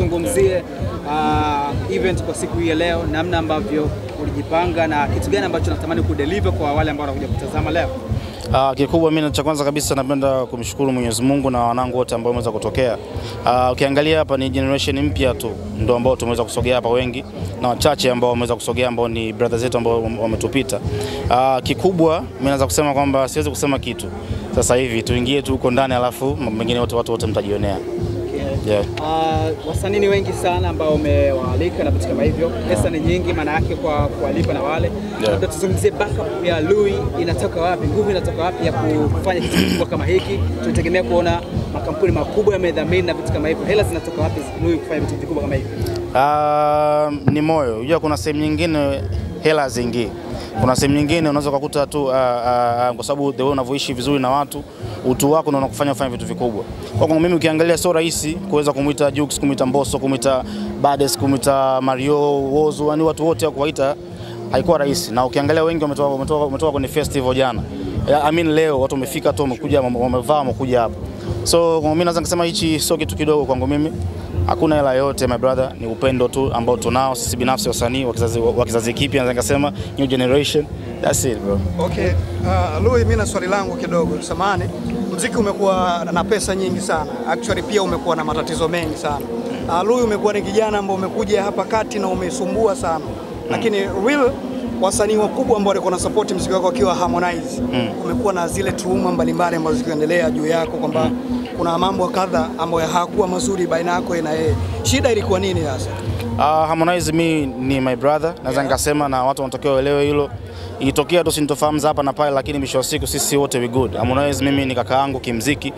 tuzungumzie uh, event kwa siku hii ya leo, namna ambavyo ulijipanga na kitu gani ambacho natamani kudeliver kwa wale ambao wanakuja kutazama leo. Uh, kikubwa mimi cha kwanza kabisa napenda kumshukuru Mwenyezi Mungu na wanangu wote ambao wameweza kutokea. Uh, ukiangalia hapa ni generation mpya tu ndio ambao tumeweza kusogea hapa wengi na wachache ambao wameweza kusogea ambao ni brothers zetu ambao wametupita. Uh, kikubwa mimi naweza kusema kwamba siwezi kusema kitu sasa hivi, tuingie tu huko ndani, alafu mengine wote watu wote mtajionea. Yeah. Uh, wasanii ni wengi sana ambao umewaalika na vitu kama hivyo, pesa ni nyingi, maana yake kwa kuwalipa na wale Yeah. labda tuzungumzie backup ya Lui inatoka wapi, nguvu inatoka wapi ya kufanya kitu kikubwa kama hiki. Tunategemea kuona makampuni makubwa yamedhamini na vitu kama hivyo, hela zinatoka wapi zinui kufanya vitu vikubwa kama hivyo? Uh, ni moyo. Unajua kuna sehemu nyingine hela haziingii. Kuna sehemu nyingine unaweza kukuta tu uh, uh, kwa sababu the way unavyoishi vizuri na watu, utu wako ndio unakufanya ufanye vitu vikubwa. Kwa kwangu mimi ukiangalia sio rahisi kuweza kumwita Jux, kumwita Mbosso, kumwita Bades, kumwita Mario, Wozu, yani watu wote wa kuwaita haikuwa rahisi. Na ukiangalia wengi wametoka wametoka wametoka kwenye festival jana. I mean leo watu wamefika tu wamekuja wamevaa wamekuja hapa. So mimi naweza kusema hichi sio kitu kidogo kwangu mimi. Hakuna hela yote my brother, ni upendo tu ambao tunao sisi binafsi wasanii wa kizazi wa kizazi kipya, naweza kusema new generation. That's it bro. Okay, uh, Louis, mimi na swali langu kidogo, samahani. Mziki umekuwa na pesa nyingi sana, actually pia umekuwa na matatizo mengi sana. Uh, Louis, umekuwa ni kijana ambao umekuja hapa kati na umesumbua sana, lakini real wasanii wakubwa ambao walikuwa na support mziki wako akiwa Harmonize, kumekuwa na zile tuhuma mbalimbali ambazo zikiendelea juu yako kwamba mm. kuna mambo kadha ambayo hayakuwa mazuri baina yako na yeye. Shida ilikuwa nini sasa? Uh, Harmonize mi ni my brother, naweza nikasema na watu wanatakiwa waelewe hilo. Ilitokea tu sintofahamu za hapa na pale, lakini mwisho wa siku sisi wote we good. Harmonize mimi ni kaka yangu kimziki,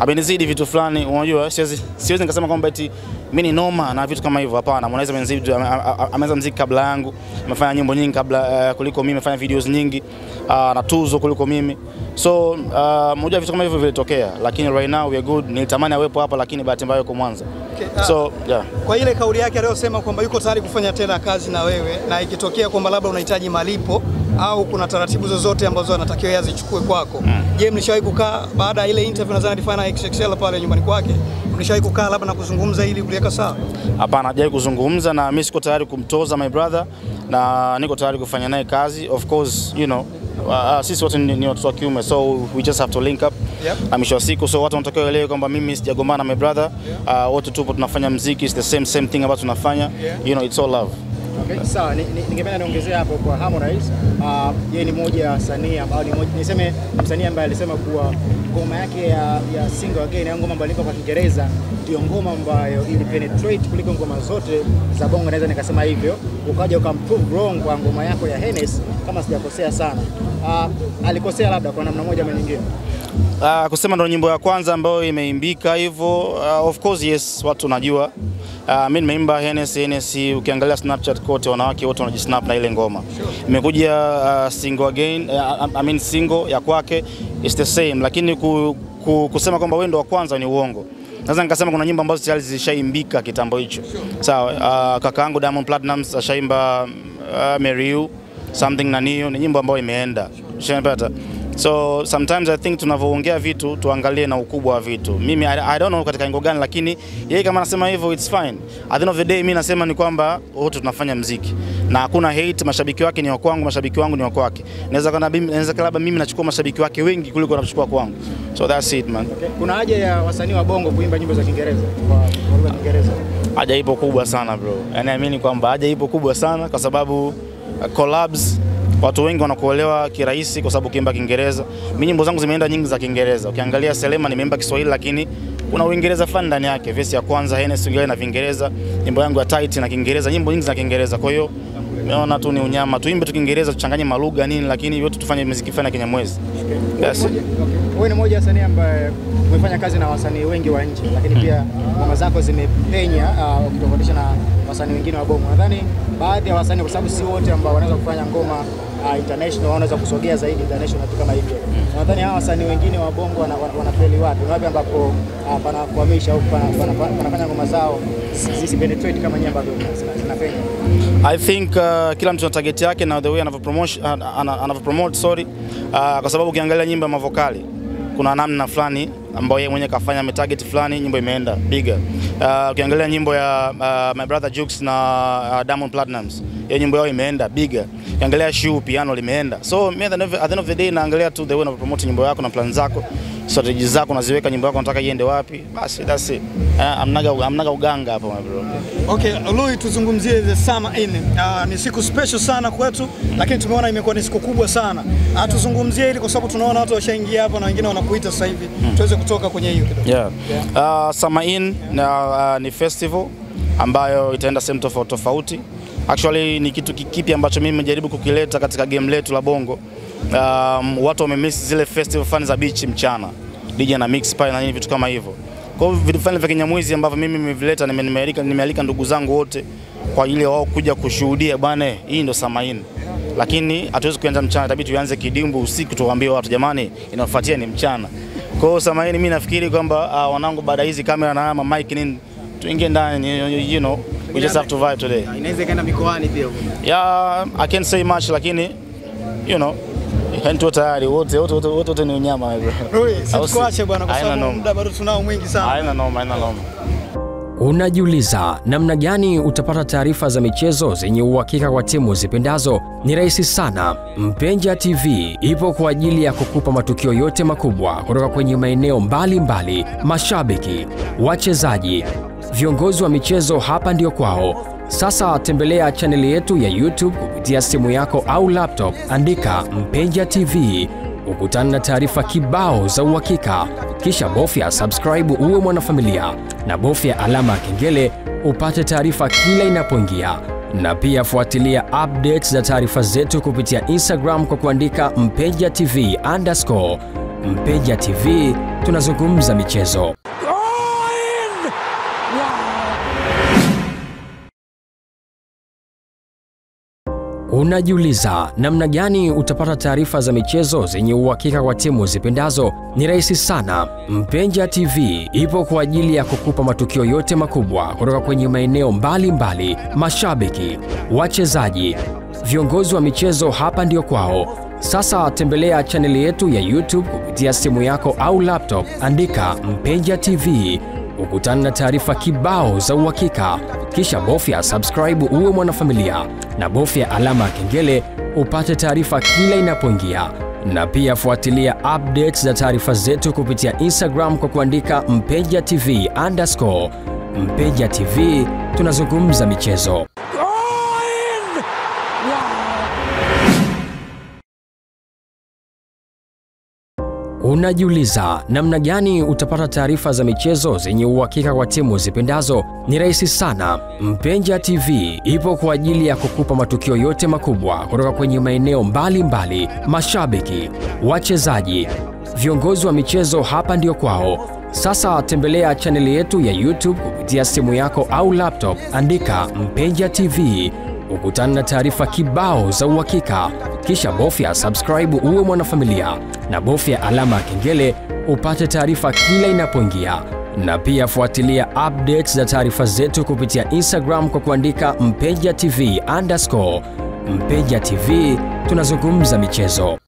amenizidi vitu fulani, unajua siwezi siwezi nikasema kwamba eti mimi ni noma na vitu kama hivyo. Hapana, Harmonize amenizidi, ame- ame- ameanza mziki kabla yangu, amefanya nyimbo nyingi kabla uh, kuliko mimi, amefanya videos nyingi uh, na tuzo kuliko mimi. So uh, moja vitu kama hivyo vilitokea, lakini right now we are good. Nilitamani awepo hapa, lakini bahati mbaya yuko Mwanza. Okay, ah. So yeah. kwa ile kauli yake aliyosema kwamba yuko tayari kufanya tena kazi na wewe, na ikitokea kwamba labda unahitaji malipo au kuna taratibu zozote ambazo anatakiwa yazichukue azichukue kwako. Je, mlishawahi kukaa baada ya ile interview nadhani alifanya XXL pale nyumbani kwake, mlishawahi kukaa labda na kuzungumza ili kuliweka sawa? Hapana, hajawahi kuzungumza na mimi, siko tayari kumtoza my brother, na niko tayari kufanya naye kazi. Of course, you know, uh, sisi wote ni, ni watoto wa kiume, so we just have to link up Yep. na mwisho wa siku, so watu wanatakiwa waelewe kwamba mimi sijagombana na my brother. yeah. Uh, wote tupo tunafanya mziki, it's the same same thing ambayo tunafanya, yeah. you know, it's all love. Okay, sawa. Ni- ni- Ningependa niongezea hapo kwa Harmonize. Uh, yeye ni moja ya wasanii ambao ni moja, niseme msanii ambaye alisema kuwa ngoma yake ya, ya single again au ngoma ambayo ilikuwa kwa Kiingereza ndio ngoma ambayo ili penetrate kuliko ngoma zote za bongo, naweza nikasema hivyo. Ukaja ukamprove wrong kwa ngoma yako ya Hennes, kama sijakosea sana. Uh, alikosea labda kwa namna moja ama nyingine. Uh, kusema ndo nyimbo ya kwanza ambayo imeimbika hivyo. Uh, of course yes, watu najua. Uh, mimi nimeimba Hennessy Hennessy, ukiangalia Snapchat kote wanawake wote wanajisnap na ile ngoma. Imekuja uh, single again, uh, I mean single ya kwake is the same, lakini ku, ku, kusema kwamba wewe ndo wa kwanza ni uongo. Naweza nikasema kuna nyimbo ambazo tayari zishaimbika kitambo hicho. Sawa, uh, kaka yangu Diamond Platnumz ashaimba uh, Mary You, something na niyo ni nyimbo ambayo imeenda. Ushanipata? So sometimes I think tunavyoongea vitu tuangalie na ukubwa wa vitu. Mimi I, I don't know katika engo gani, lakini yeye kama anasema hivyo it's fine. At the end of the day mimi nasema ni kwamba wote tunafanya mziki na hakuna hate. Mashabiki wake ni wa kwangu, mashabiki wangu ni wa kwake. Naweza kana mimi naweza labda mimi nachukua mashabiki wake wengi kuliko anachukua kwangu. So that's it man. Okay. Kuna haja ya wasanii wa bongo kuimba nyimbo za Kiingereza kwa lugha ya Kiingereza. Haja ipo kubwa sana bro. Yaani naamini kwamba haja ipo kubwa sana kwa sababu uh, collabs watu wengi wanakuelewa kirahisi kwa sababu ukiimba Kiingereza. Mimi nyimbo zangu zimeenda nyingi za Kiingereza. Ukiangalia Selema nimeimba Kiswahili lakini kuna Uingereza fulani ndani yake. Vesi ya kwanza Hennessy na Kiingereza, nyimbo yangu ya Tight na Kiingereza, nyimbo nyingi za Kiingereza. Kwa hiyo naona tu ni unyama. Tuimbe tu Kiingereza, tuchanganye malugha nini lakini yote tufanye muziki fana ya Kinyamwezi. Yes. Wewe ni mmoja wa wasanii ambaye umefanya kazi na wasanii wengi wa nje, lakini pia ngoma zako zimepenya uh, ukitofautisha na wasanii wengine wa bongo. Nadhani baadhi ya wasanii, kwa sababu si wote ambao wanaweza kufanya ngoma uh, international, wanaweza kusogea zaidi international kama hivyo. Nadhani hawa wasanii wengine wa bongo wana- wana- wanafeli wapi? Wapi ambapo uh, panakwamisha au pana- pana- panafanya ngoma zao zisipenetrate kama nyimbo ambavyo zina- zinapenya? I think uh, kila mtu na target yake na the way ana- ana- anavyopromote sorry, uh, kwa sababu ukiangalia nyimbo ya Mavokali kuna namna fulani ambayo yeye mwenyewe kafanya ametarget fulani, nyimbo imeenda bigger. Uh, ukiangalia nyimbo ya uh, My Brother Jux na uh, Diamond Platnumz, hiyo nyimbo yao imeenda biga Ukiangalia Shu piano limeenda. So me at the end of- the day naangalia tu the way unavyo promote nyimbo yako na plan zako, strategy zako unaziweka, nyimbo yako unataka iende wapi, basi that's it. Amnaga Uh, amnaga uganga hapo my bro. Okay, Lui, tuzungumzie the summer in. Uh, ni siku special sana kwetu, lakini tumeona imekuwa ni siku kubwa sana. Uh, tuzungumzie hili kwa sababu tunaona watu washaingia hapa na wengine wanakuita sasa hivi, tuweze kutoka kwenye hiyo kidogo. Yeah. yeah. Uh, Summer In na, uh, ni festival ambayo itaenda sehemu tofauti tofauti. Actually ni kitu ki- kipi ambacho mimi nimejaribu kukileta katika game letu la Bongo. Um, watu wamemiss zile festival fun za beach mchana. DJ na mix pale na nini vitu kama hivyo. Kwa hivyo vitu fulani vya Kinyamwezi ambavyo mimi nimevileta nime- nimealika nimealika ndugu zangu wote kwa ajili wao kuja kushuhudia bwana, hii ndo Samaini Lakini hatuwezi kuanza mchana, itabidi tuanze kidimbu usiku, tuwaambie watu jamani, inafuatia ni mchana. Kwa hiyo Samaini, mimi nafikiri kwamba uh, wanangu, baada hizi kamera na mic nini, tuingie ndani, you, know, we just have to vibe today. Inaweza ikaenda mikoani pia. Yeah, I can't say much lakini you know, yani tu tayari wote wote wote wote ni unyama hizo. sikuache bwana kwa sababu muda bado tunao mwingi sana. Haina noma, haina noma. Unajiuliza namna gani utapata taarifa za michezo zenye uhakika kwa timu zipendazo? Ni rahisi sana. Mpenja TV ipo kwa ajili ya kukupa matukio yote makubwa kutoka kwenye maeneo mbalimbali, mashabiki, wachezaji, viongozi wa michezo, hapa ndio kwao. Sasa tembelea chaneli yetu ya YouTube kupitia simu yako au laptop, andika Mpenja TV ukutana na taarifa kibao za uhakika, kisha bofya subscribe uwe mwanafamilia na bofya alama ya kengele upate taarifa kila inapoingia, na pia fuatilia updates za taarifa zetu kupitia Instagram kwa kuandika Mpenja TV underscore. Mpenja TV tunazungumza michezo. Unajiuliza namna gani utapata taarifa za michezo zenye uhakika kwa timu zipendazo? Ni rahisi sana. Mpenja TV ipo kwa ajili ya kukupa matukio yote makubwa kutoka kwenye maeneo mbalimbali, mashabiki, wachezaji, viongozi wa michezo, hapa ndio kwao. Sasa tembelea chaneli yetu ya YouTube kupitia simu yako au laptop, andika Mpenja TV ukutana na taarifa kibao za uhakika, kisha bofya subscribe uwe mwanafamilia na bofya alama ya kengele upate taarifa kila inapoingia, na pia fuatilia updates za taarifa zetu kupitia Instagram kwa kuandika Mpeja TV underscore. Mpeja TV tunazungumza michezo. Unajiuliza namna gani utapata taarifa za michezo zenye uhakika kwa timu zipendazo? Ni rahisi sana. Mpenja TV ipo kwa ajili ya kukupa matukio yote makubwa kutoka kwenye maeneo mbalimbali, mashabiki, wachezaji, viongozi wa michezo, hapa ndio kwao. Sasa tembelea chaneli yetu ya YouTube kupitia simu yako au laptop, andika Mpenja TV ukutana na taarifa kibao za uhakika, kisha bofya subscribe uwe mwanafamilia na bofya alama ya kengele upate taarifa kila inapoingia, na pia fuatilia updates za taarifa zetu kupitia Instagram kwa kuandika Mpeja TV underscore. Mpeja TV tunazungumza michezo.